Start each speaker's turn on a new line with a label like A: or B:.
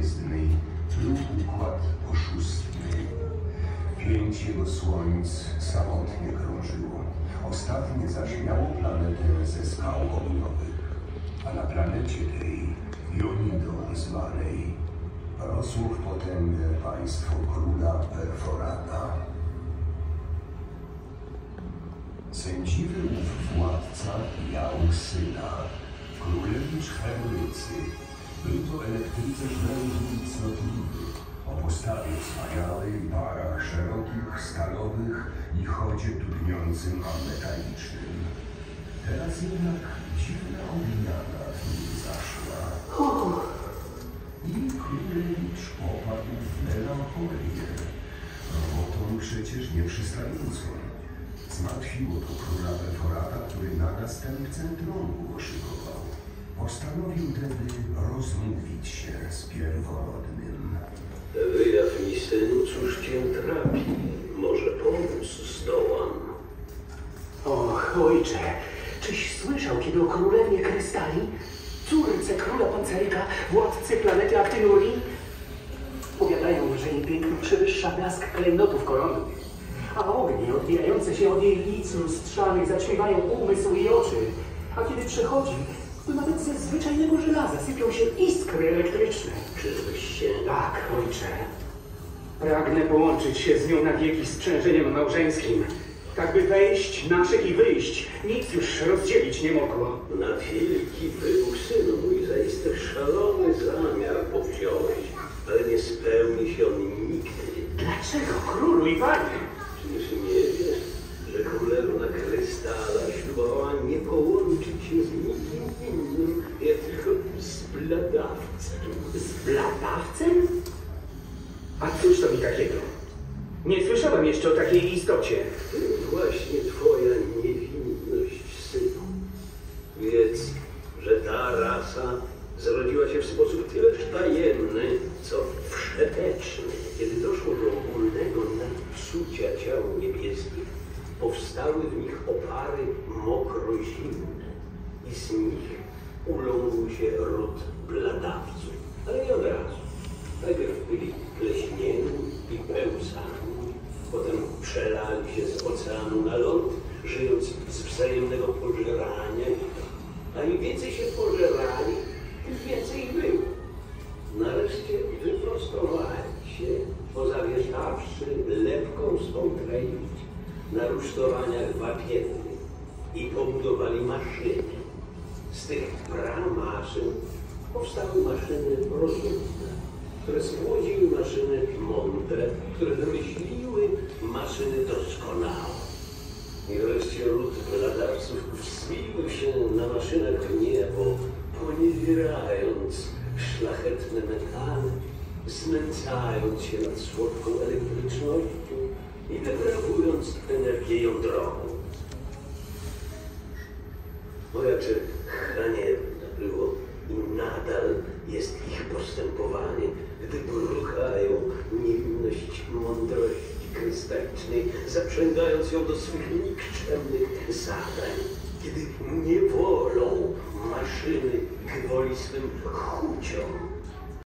A: gwiezdnej lub układ oszustny. Pięć jego słońc samotnie krążyło. Ostatnie zaś miało planetę ze skał ogniowych. A na planecie tej, Jonido zwanej, rosło w potęgę państwo króla Perforata. Sędziwy ów władca miał syna, królewicz Hermycy. I cnotliwy, o postawie wspaniałej, barach szerokich, stalowych i chodzie tudniącym, a metalicznym. Teraz jednak dziwna odmiana w nim zaszła. I królewicz popadł w melancholię. Robotą przecież nie przystającą. Zmartwiło to króla Beforata, który na następcę tronu oszykował. Postanowił tedy rozmówić się z pierworodnym.
B: Wyjaw mi, synu, cóż cię trapi. Może pomóc zdołam.
C: Och, ojcze, czyś słyszał kiedy o królewnie Krystali, córce króla Panceryka, władcy planety Actynuri? Powiadają, że jej piękno przewyższa blask klejnotów koronnych, a ognie odbijające się od jej lic lustrzanych zaćmiewają umysł i oczy, a kiedy przechodzi, to nawet ze zwyczajnego żelaza sypią się iskry elektryczne.
B: Czyżbyś się...
C: Tak, ojcze. Pragnę połączyć się z nią na wieki sprzężeniem małżeńskim. Tak by wejść, naszych i wyjść, nic już rozdzielić nie mogło.
B: Na wielki wybuch, synu mój, zaiste szalony zamiar powziąłeś, ale nie spełni się on nigdy.
C: Dlaczego, królu i panie?
B: Czyż nie wiesz, że nie połączyć się z nikim jak tylko z bladawcem.
C: Z bladawcem? A cóż to mi takiego? Nie słyszałem jeszcze o takiej istocie.
B: Właśnie twoja niewinność, synu. Wiedz, że ta rasa zrodziła się w sposób tyleż tajemny, co wszeteczny. Kiedy doszło do ogólnego nadpsucia ciał niebieskich, powstały w nich opary mokro-zimne z nich uląkł się ród bladawców. Ale nie od razu. Najpierw byli pleśnieni i pełsami, potem przelali się z oceanu na ląd, żyjąc z wzajemnego pożerania. A im więcej się pożerali, tym więcej było. Nareszcie wyprostowali się, pozawieszawszy lepką swą treść na rusztowaniach wapiennych i pobudowali maszyny. Tych pramaszyn powstały maszyny rozumne, które spłodziły maszyny mądre, które wymyśliły maszyny doskonałe. I wreszcie ród bladawców wzbił się na maszynach w niebo, poniewierając szlachetne metale, znęcając się nad słodką elektrycznością i deprawując energię jądrową. O jakże haniebne było i nadal jest ich postępowanie, gdy bruchają niewinność mądrości krystalicznej, zaprzęgając ją do swych nikczemnych zadań, kiedy niewolą maszyny gwoli swym chuciom